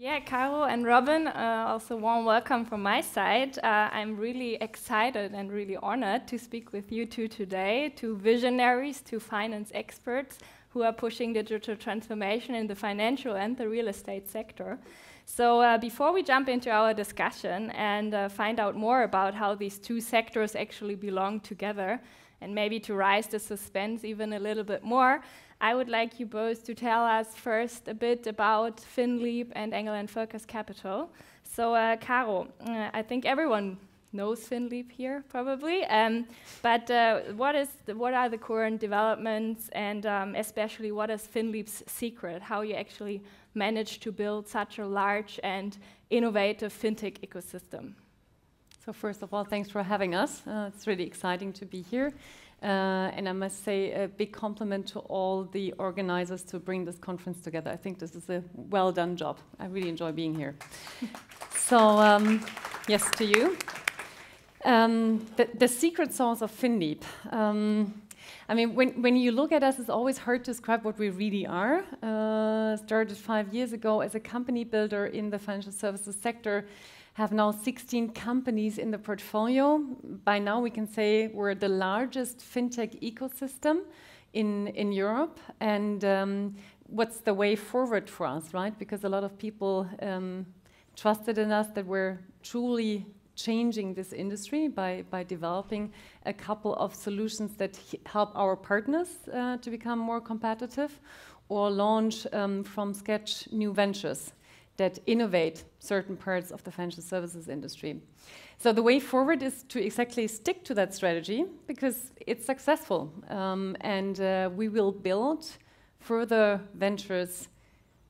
Yeah, Caro and Robin, uh, also warm welcome from my side. Uh, I'm really excited and really honored to speak with you two today, two visionaries, two finance experts who are pushing digital transformation in the financial and the real estate sector. So uh, before we jump into our discussion and uh, find out more about how these two sectors actually belong together, and maybe to rise the suspense even a little bit more, I would like you both to tell us first a bit about FinLeap and Engel and Völkers Capital. So, uh, Caro, uh, I think everyone knows FinLeap here, probably. Um, but uh, what is the, what are the current developments, and um, especially what is FinLeap's secret? How you actually managed to build such a large and innovative fintech ecosystem? So first of all, thanks for having us. Uh, it's really exciting to be here. Uh, and I must say a big compliment to all the organizers to bring this conference together. I think this is a well done job. I really enjoy being here. so, um, yes, to you. Um, the, the, secret sauce of FinLeap. Um, I mean, when, when you look at us, it's always hard to describe what we really are. Uh, started five years ago as a company builder in the financial services sector have now 16 companies in the portfolio. By now, we can say we're the largest fintech ecosystem in, in Europe. And um, what's the way forward for us, right? Because a lot of people um, trusted in us that we're truly changing this industry by, by developing a couple of solutions that help our partners uh, to become more competitive or launch um, from scratch new ventures that innovate certain parts of the financial services industry. So the way forward is to exactly stick to that strategy because it's successful. Um, and uh, we will build further ventures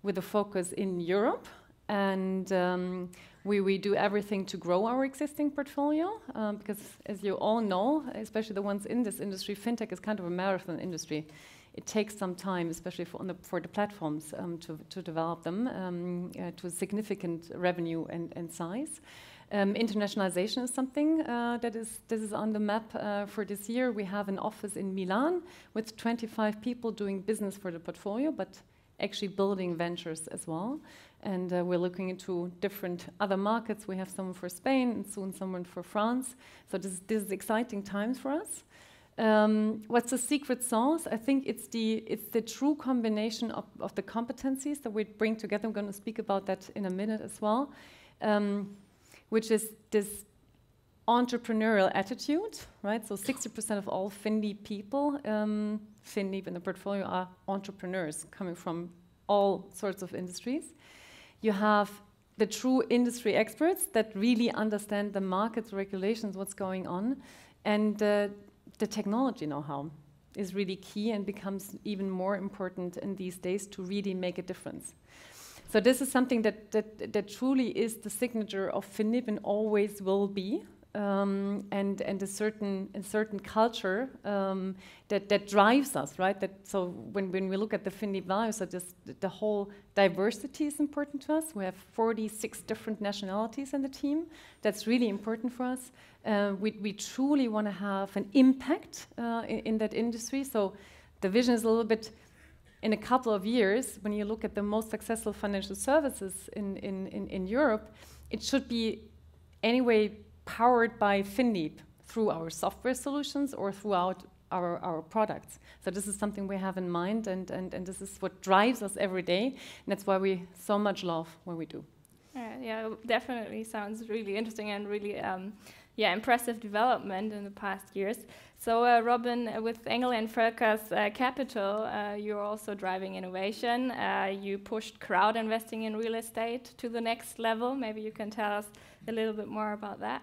with a focus in Europe. And um, we, we do everything to grow our existing portfolio um, because, as you all know, especially the ones in this industry, fintech is kind of a marathon industry it takes some time, especially for the, for the platforms, um, to, to develop them um, uh, to significant revenue and, and size. Um, internationalization is something uh, that is this is on the map uh, for this year. We have an office in Milan with 25 people doing business for the portfolio, but actually building ventures as well. And uh, we're looking into different other markets. We have someone for Spain and soon someone for France. So this, this is exciting times for us. Um, what's the secret sauce? I think it's the it's the true combination of, of the competencies that we bring together. I'm going to speak about that in a minute as well, um, which is this entrepreneurial attitude, right? So 60% of all FinLeap people, um, FinLeap in the portfolio are entrepreneurs coming from all sorts of industries. You have the true industry experts that really understand the markets, regulations, what's going on, and uh, the technology know-how is really key and becomes even more important in these days to really make a difference. So this is something that, that, that truly is the signature of FinLeap and always will be um, and and a certain a certain culture um, that that drives us, right? That so when when we look at the FinLeap values, so just the whole diversity is important to us. We have 46 different nationalities in the team. That's really important for us. Uh, we we truly want to have an impact uh, in, in that industry. So the vision is a little bit in a couple of years, when you look at the most successful financial services in, in, in, in Europe, it should be anyway powered by FinLeap through our software solutions or throughout our, our products. So this is something we have in mind, and, and, and this is what drives us every day, and that's why we so much love what we do. Uh, yeah, definitely sounds really interesting and really, um, yeah, impressive development in the past years. So, uh, Robin, uh, with Engel and Völkers uh, Capital, uh, you're also driving innovation. Uh, you pushed crowd investing in real estate to the next level. Maybe you can tell us a little bit more about that.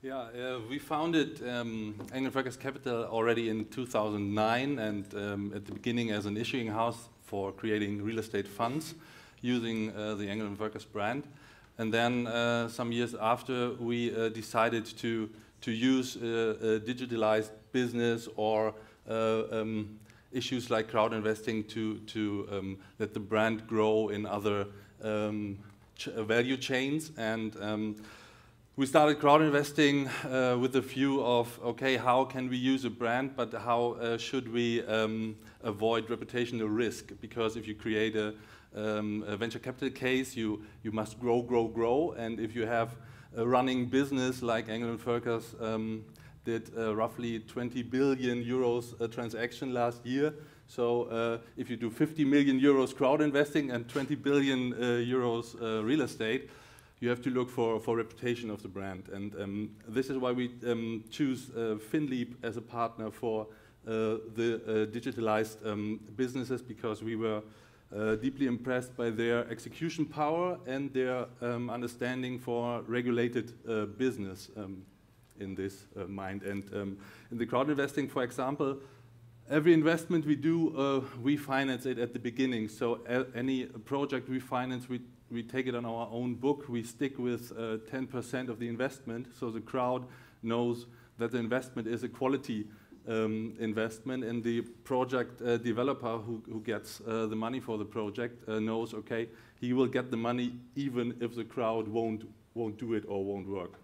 Yeah, uh, we founded um, Engel Völkers Capital already in 2009 and um, at the beginning as an issuing house for creating real estate funds using the Engel and Völkers brand. And then uh, some years after, we uh, decided to, to use uh, digitalized business or uh, um, issues like crowd investing to, to um, let the brand grow in other um, ch value chains. And um, we started crowd investing uh, with the view of okay, how can we use a brand, but how uh, should we um, avoid reputational risk? Because if you create a, um, venture capital case, you, you must grow, grow, grow. And if you have a running business like Engel Völkers um, did uh, roughly 20 billion euros a transaction last year. So uh, if you do 50 million euros crowd investing and 20 billion uh, euros uh, real estate, you have to look for, for reputation of the brand. And um, this is why we um, choose uh, FinLeap as a partner for uh, the uh, digitalized um, businesses because we were uh, deeply impressed by their execution power and their um, understanding for regulated uh, business um, in this uh, mind. And um, in the crowd investing, for example, every investment we do, we finance it at the beginning. So any project we finance, we we take it on our own book. We stick with 10% of the investment, so the crowd knows that the investment is a quality um, investment and the project uh, developer who, who gets uh, the money for the project uh, knows, okay, he will get the money even if the crowd won't, won't do it or won't work.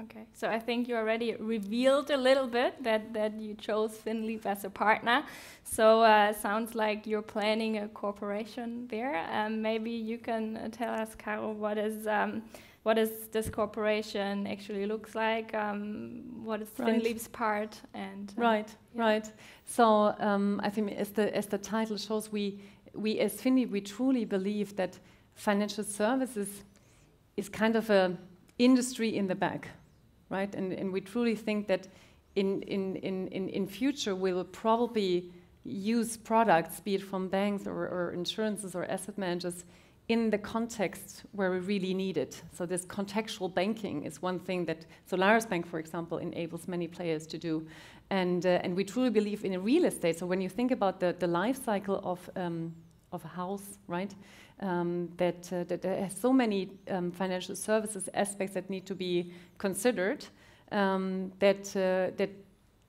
Okay, so I think you already revealed a little bit that, that you chose FinLeap as a partner. So uh, sounds like you're planning a cooperation there. Um, maybe you can uh, tell us, Caro, what is um, what does this cooperation actually looks like? Um, what is right. FinLeap's part? And uh, right, yeah. right. So um, I think as the as the title shows, we we as FinLeap we truly believe that financial services is kind of a industry in the back, right? And and we truly think that in in in in, in future we will probably use products, be it from banks or, or insurances or asset managers in the context where we really need it. So this contextual banking is one thing that Solaris Bank, for example, enables many players to do. And, uh, and we truly believe in real estate. So when you think about the, the life cycle of, um, of a house, right, um, that, uh, that there are so many um, financial services aspects that need to be considered, um, that, uh, that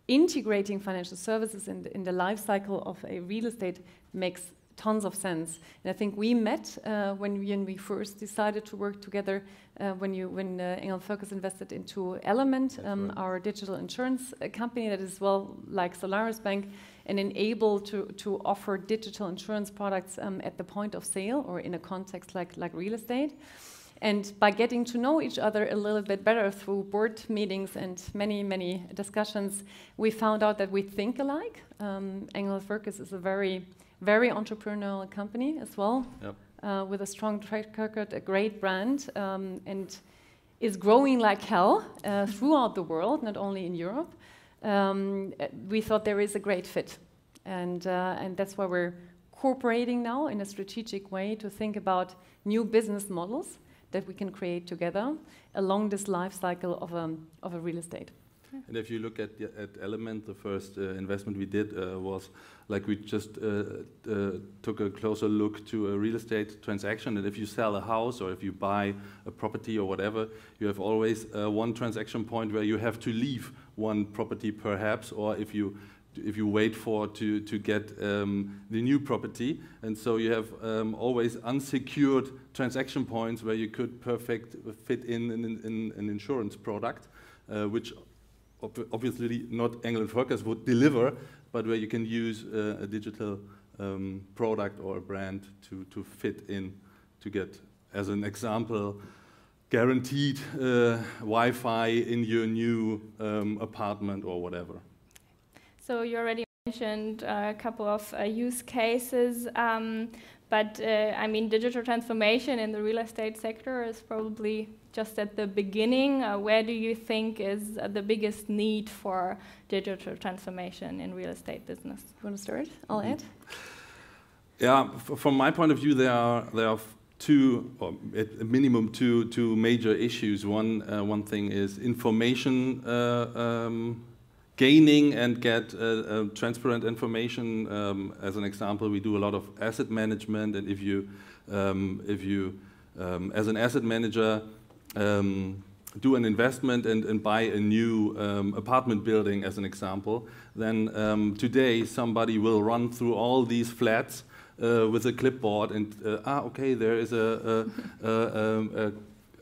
integrating financial services in the, in the life cycle of a real estate makes tons of sense. And I think we met uh, when, we, when we first decided to work together uh, when you when uh, Engel Völkers invested into Element, um, right. our digital insurance uh, company that is well like Solaris Bank and enable to to offer digital insurance products um, at the point of sale or in a context like like real estate. And by getting to know each other a little bit better through board meetings and many, many discussions, we found out that we think alike. Um, Engel Völkers is a very very entrepreneurial company as well, yep. uh, with a strong track record, a great brand, um, and is growing like hell uh, throughout the world, not only in Europe. Um, we thought there is a great fit, and uh, and that's why we're cooperating now in a strategic way to think about new business models that we can create together along this life cycle of a, of a real estate. And if you look at, at Element, the first uh, investment we did uh, was like we just uh, uh, took a closer look to a real estate transaction. And if you sell a house or if you buy a property or whatever, you have always uh, one transaction point where you have to leave one property perhaps, or if you if you wait for to to get um, the new property, and so you have um, always unsecured transaction points where you could perfect fit in an insurance product, uh, which ob obviously not Engel Völkers would deliver, but where you can use uh, a digital um, product or a brand to, to fit in to get, as an example, guaranteed uh, Wi-Fi in your new um, apartment or whatever. So you already mentioned uh, a couple of uh, use cases. Um, but uh, I mean, digital transformation in the real estate sector is probably just at the beginning. Uh, where do you think is uh, the biggest need for digital transformation in real estate business? You want to start? I'll mm -hmm. add. Yeah, from my point of view, there are there are two, or at minimum two, two major issues. One uh, one thing is information. Uh, um, gaining and get uh, uh, transparent information. Um, as an example, we do a lot of asset management, and if you, um, if you, um, as an asset manager, um, do an investment and, and buy a new um, apartment building, as an example, then um, today somebody will run through all these flats uh, with a clipboard and uh, ah, okay, there is a, a, a, a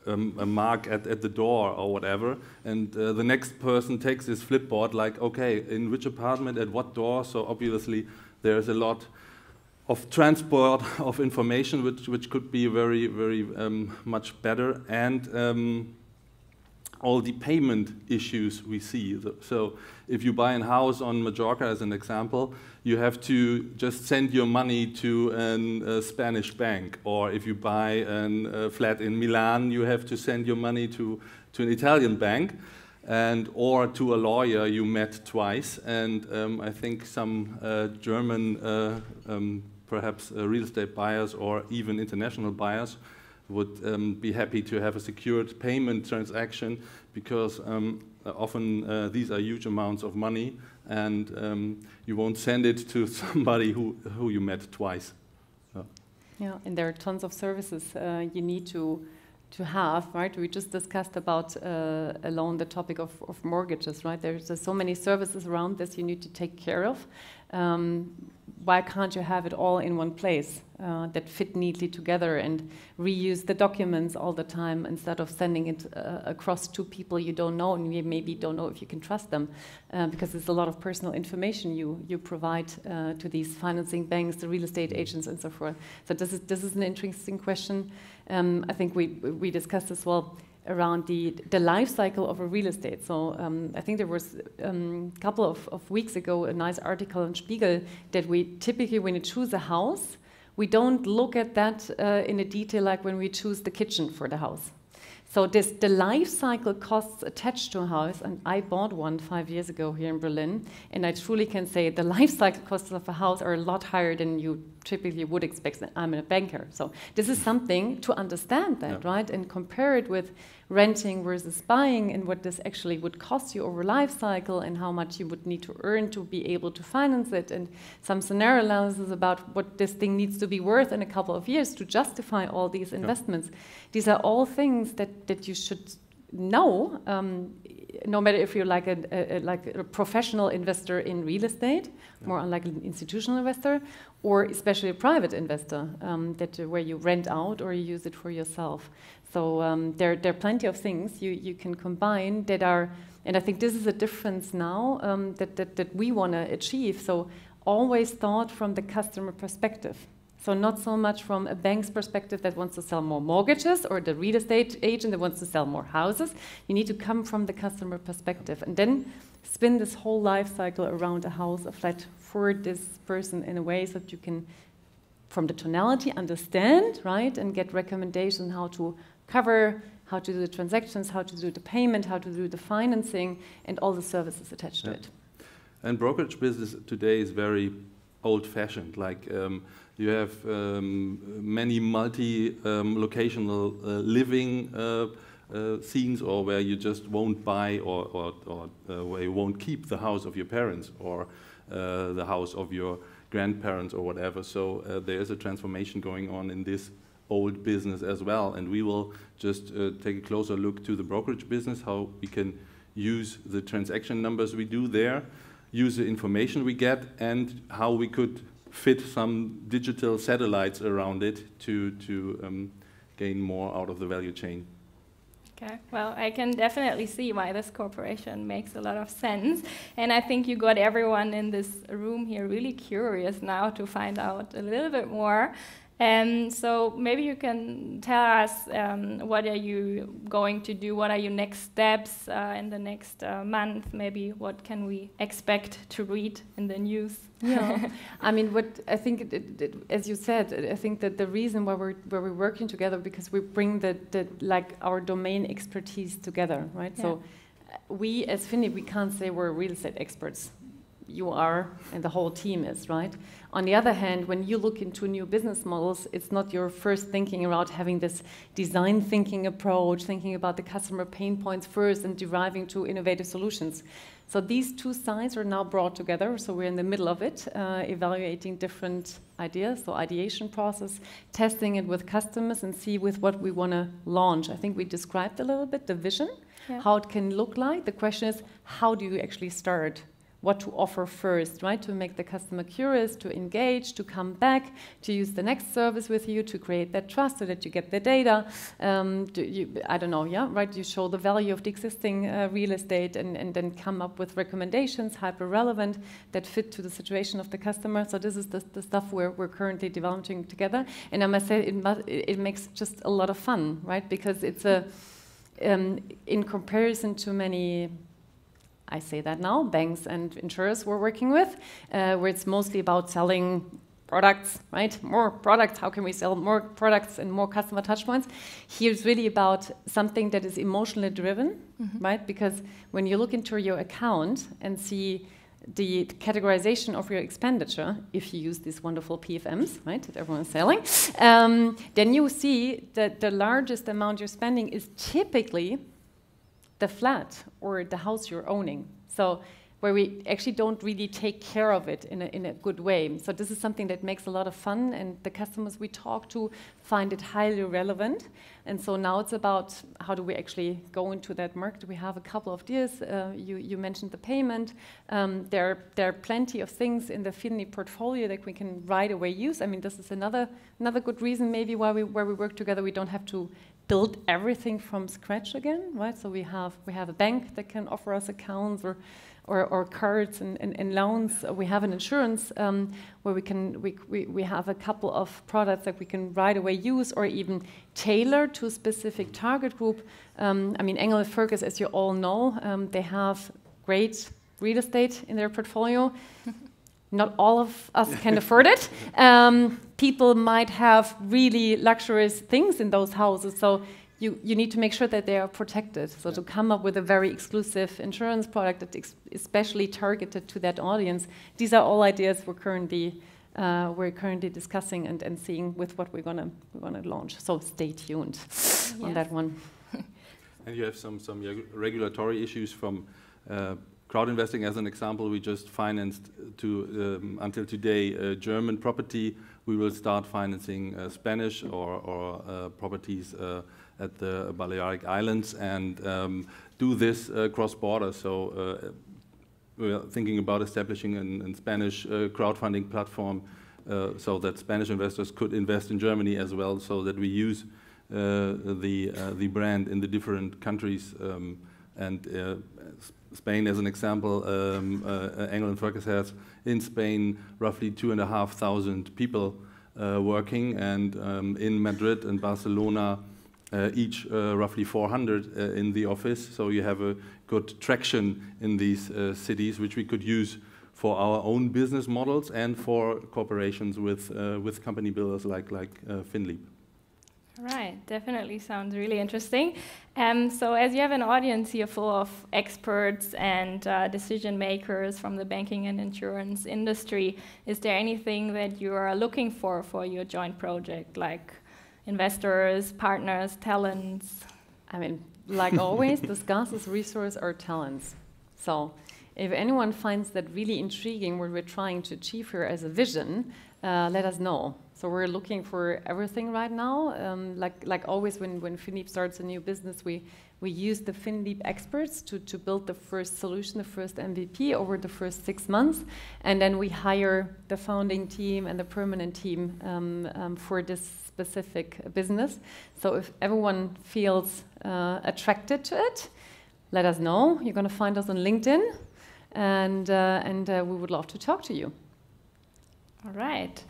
um, mark at, at the door or whatever, and uh, the next person takes this flipboard like, okay, in which apartment, at what door? So obviously there's a lot of transport of information, which which could be very very um, much better, and um, all the payment issues we see. So if you buy a house on Majorca, as an example, you have to just send your money to a Spanish bank, or if you buy a flat in Milan, you have to send your money to to an Italian bank and or to a lawyer you met twice. And um, I think some uh, German, uh, um, perhaps real estate buyers or even international buyers would um, be happy to have a secured payment transaction because um, often uh, these are huge amounts of money and um, you won't send it to somebody who, who you met twice. So. Yeah, and there are tons of services uh, you need to to have, right? We just discussed about uh, alone the topic of, of mortgages, right? There's so many services around this you need to take care of. Um, why can't you have it all in one place uh, that fit neatly together and reuse the documents all the time instead of sending it uh, across to people you don't know and you maybe don't know if you can trust them uh, because there's a lot of personal information you you provide uh, to these financing banks, the real estate agents, and so forth. So this is this is an interesting question. Um, I think we we discussed as well around the, the life cycle of a real estate. So um, I think there was a um, couple of, of, weeks ago a nice article in Spiegel that we typically, when you choose a house, we don't look at that uh, in a detail like when we choose the kitchen for the house. So this the life cycle costs attached to a house, and I bought one five years ago here in Berlin, and I truly can say the life cycle costs of a house are a lot higher than you typically would expect. I'm a banker, so this is something to understand that, yeah. right, and compare it with renting versus buying and what this actually would cost you over life cycle and how much you would need to earn to be able to finance it and some scenario analysis about what this thing needs to be worth in a couple of years to justify all these investments. Yeah. These are all things that, that you should know um, no matter if you're like a, a, like a professional investor in real estate, yeah. more unlike an institutional investor, or especially a private investor um, that uh, where you rent out or you use it for yourself. So um, there, there are plenty of things you, you can combine that are, and I think this is a difference now um, that, that, that we want to achieve. So always thought from the customer perspective. So not so much from a bank's perspective that wants to sell more mortgages or the real estate agent that wants to sell more houses. You need to come from the customer perspective and then spin this whole life cycle around a house, a flat for this person in a way so that you can, from the tonality, understand, right, and get recommendations how to cover, how to do the transactions, how to do the payment, how to do the financing, and all the services attached yeah. to it. And brokerage business today is very old-fashioned. Like um, you have um, many multi-locational um, uh, living uh, uh, scenes, or where you just won't buy, or, or, or uh, where you won't keep the house of your parents, or uh, the house of your grandparents, or whatever. So uh, there is a transformation going on in this old business as well. And we will just take a closer look to the brokerage business, how we can use the transaction numbers we do there, use the information we get, and how we could fit some digital satellites around it to, to um, gain more out of the value chain. Okay, well, I can definitely see why this cooperation makes a lot of sense. And I think you got everyone in this room here really curious now to find out a little bit more. And so maybe you can tell us um, what are you going to do? What are your next steps uh, in the next uh, month? Maybe what can we expect to read in the news? Yeah, I mean, what I think, it, it, it, as you said, I think that the reason why we're why we're working together because we bring the, the like our domain expertise together, right? Yeah. So we as FinLeap, we can't say we're real estate experts you are and the whole team is, right? On the other hand, when you look into new business models, it's not your first thinking about having this design thinking approach, thinking about the customer pain points first and deriving to innovative solutions. So these two sides are now brought together. So we're in the middle of it, uh, evaluating different ideas. So ideation process, testing it with customers, and see with what we want to launch. I think we described a little bit the vision, yeah. how it can look like. The question is, how do you actually start? What to offer first, right? To make the customer curious, to engage, to come back, to use the next service with you, to create that trust so that you get the data. Um, you, I don't know, yeah, right? You show the value of the existing uh, real estate and, and then come up with recommendations, hyper relevant, that fit to the situation of the customer. So this is the, the stuff we're, we're currently developing together. And I must say, it, it makes just a lot of fun, right? Because it's a, um, in comparison to many I say that now, banks and insurers we're working with, uh, where it's mostly about selling products, right? More products, how can we sell more products and more customer touchpoints? Here it's really about something that is emotionally driven, mm -hmm. right? Because when you look into your account and see the categorization of your expenditure, if you use these wonderful PFMs, right, that everyone's selling, um, then you see that the largest amount you're spending is typically the flat or the house you're owning. So where we actually don't really take care of it in a, in a good way. So this is something that makes a lot of fun and the customers we talk to find it highly relevant. And so now it's about how do we actually go into that market. We have a couple of deals. Uh, you, you mentioned the payment. Um, there, there are plenty of things in the FinLeap portfolio that we can right away use. I mean, this is another, another good reason maybe why we, where we work together. We don't have to build everything from scratch again, right? So we have we have a bank that can offer us accounts or or, or cards and, and, and, loans. We have an insurance um, where we can we, we, we have a couple of products that we can right away use or even tailor to a specific target group. Um, I mean, Engel Völkers, as you all know, um, they have great real estate in their portfolio. Not all of us can afford it. People might have really luxurious things in those houses, so you, you need to make sure that they are protected. So yeah. to come up with a very exclusive insurance product that is especially targeted to that audience, these are all ideas we're currently uh, we're currently discussing and, and seeing with what we're gonna we're gonna launch. So stay tuned yes. on that one. and you have some some regulatory issues from. Uh, crowd investing as an example, we just financed to um, until today uh, German property. We will start financing uh, Spanish or, or uh, properties uh, at the Balearic Islands and um, do this uh, cross-border. So uh, we're thinking about establishing a Spanish crowdfunding platform so that Spanish investors could invest in Germany as well, so that we use the the brand in the different countries. Um, and Spain, as an example, um, uh, Engel & Völkers has in Spain roughly two and a half thousand people uh, working, and um, in Madrid and Barcelona, uh, each uh, roughly 400 uh, in the office. So you have a good traction in these uh, cities, which we could use for our own business models and for cooperations with with company builders like like Finleap. Right, definitely sounds really interesting. Um, so, as you have an audience here full of experts and uh, decision makers from the banking and insurance industry, is there anything that you are looking for for your joint project, like investors, partners, talents? I mean, like always, the scarcest resource are talents. So, if anyone finds that really intriguing, what we're trying to achieve here as a vision, uh, let us know. So we're looking for everything right now. Um, like like always, when when Finleap starts a new business, we we use the Finleap experts to to build the first solution, the first MVP over the first six months, and then we hire the founding team and the permanent team um, um, for this specific business. So if everyone feels uh, attracted to it, let us know. You're going to find us on LinkedIn, and uh, and uh, we would love to talk to you. All right.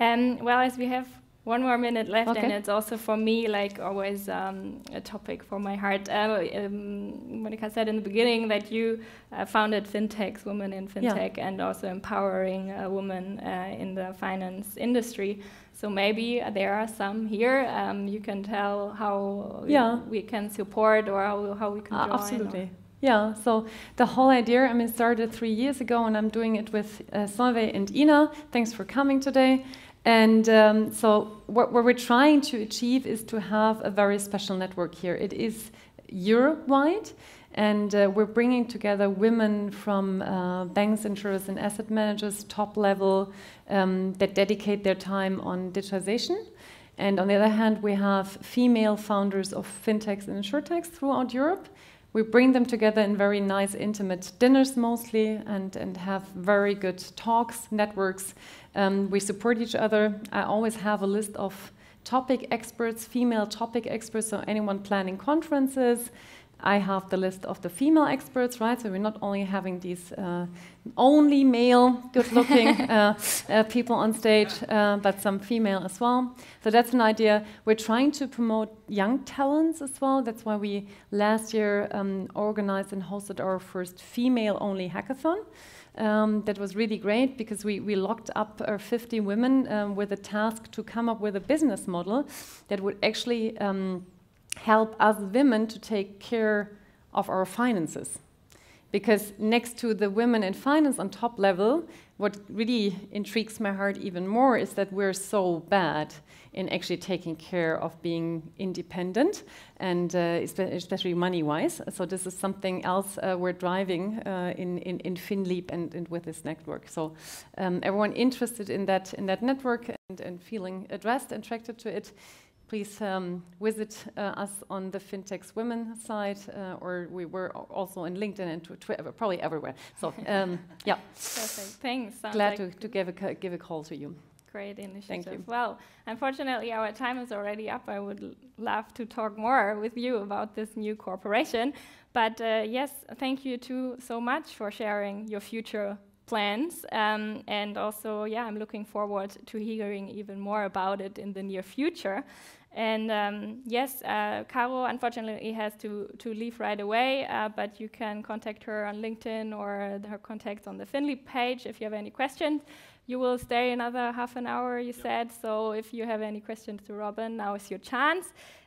Um, well, as we have one more minute left, okay. and it's also for me like always um, a topic for my heart. Uh, um, Monica said in the beginning that you uh, founded FinTechs, Women in FinTech, yeah. and also empowering uh, in the finance industry. So maybe there are some here. Um, you can tell how yeah. we can support or how, how we can uh, join. Absolutely. Yeah, so the whole idea, I mean, started three years ago, and I'm doing it with uh, Solveig and Ina. Thanks for coming today. And um, so, what, what, we're trying to achieve is to have a very special network here. It is Europe wide, and uh, we're bringing together women from uh, banks, insurers, and asset managers, top level, um, that dedicate their time on digitization. And on the other hand, we have female founders of fintechs and insurtechs throughout Europe We bring them together in very nice, intimate dinners mostly and, and have very good talks, networks. Um, we support each other. I always have a list of topic experts, female topic experts, so anyone planning conferences. I have the list of the female experts, right? So we're not only having these uh, only male, good-looking uh, uh, people on stage, uh, but some female as well. So that's an idea. We're trying to promote young talents as well. That's why we last year um, organized and hosted our first female-only hackathon. Um, that was really great because we, we locked up uh, 50 women um, with a task to come up with a business model that would actually um, help us women to take care of our finances. Because next to the women in finance on top level, what really intrigues my heart even more is that we're so bad in actually taking care of being independent and uh, especially money-wise. So this is something else uh, we're driving uh, in, in, in FinLeap and, and with this network. So um, everyone interested in that, in that network and, and feeling addressed and attracted to it, please um, visit uh, us on the FinTechs Women site, uh, or we were also on LinkedIn and Twitter, probably everywhere. So, um, yeah. Perfect. Thanks. Sounds Glad like to, to give, a, give a call to you. Great initiative. Thank you. Well, unfortunately, our time is already up. I would love to talk more with you about this new corporation. But uh, yes, thank you too so much for sharing your future plans. Um, and also, yeah, I'm looking forward to hearing even more about it in the near future. And um, yes, uh, Caro unfortunately has to, to leave right away, uh, but you can contact her on LinkedIn or her contacts on the FinLeap page if you have any questions. You will stay another half an hour, you yep. said, so if you have any questions to Robin, now is your chance.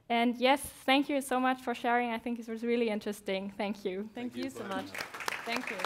And yes, thank you so much for sharing. I think it was really interesting. Thank you. Thank, thank you, you so much. Thank you.